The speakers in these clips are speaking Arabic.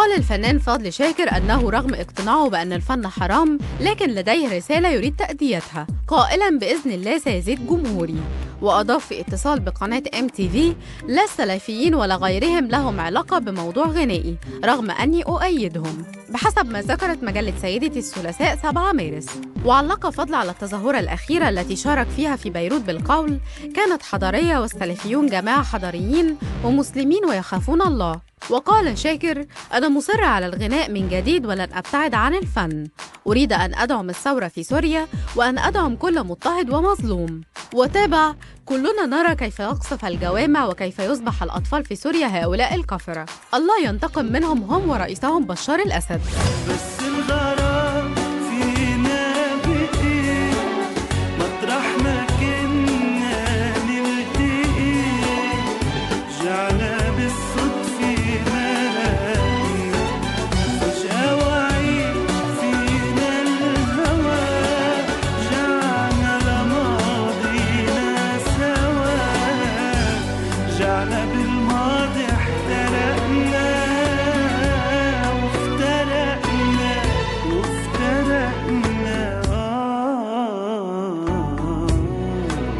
وقال الفنان فضل شاكر أنه رغم اقتناعه بأن الفن حرام لكن لديه رسالة يريد تأديتها. قائلا بإذن الله سيزيد جمهوري. وأضاف في اتصال بقناة MTV لا السلفيين ولا غيرهم لهم علاقة بموضوع غنائي رغم أني أؤيدهم. بحسب ما ذكرت مجلة سيدة الثلاثاء 7 مارس. وعلق فضل على التظاهرة الأخيرة التي شارك فيها في بيروت بالقول كانت حضارية والسلفيون جماعة حضاريين ومسلمين ويخافون الله. وقال شاكر أنا مصر على الغناء من جديد ولن أبتعد عن الفن. أريد أن أدعم الثورة في سوريا وأن أدعم كل مضطهد ومظلوم. وتابع كلنا نرى كيف يقصف الجوامع وكيف يصبح الأطفال في سوريا هؤلاء الكفرة. الله ينتقم منهم هم ورئيسهم بشار الأسد. بس رجعنا بالماضي احترقنا وافترقنا وافترقنا. آه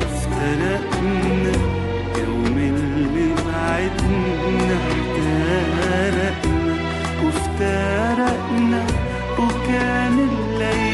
افترقنا يوم اللي بعدنا احترقنا وافترقنا. وكان الليل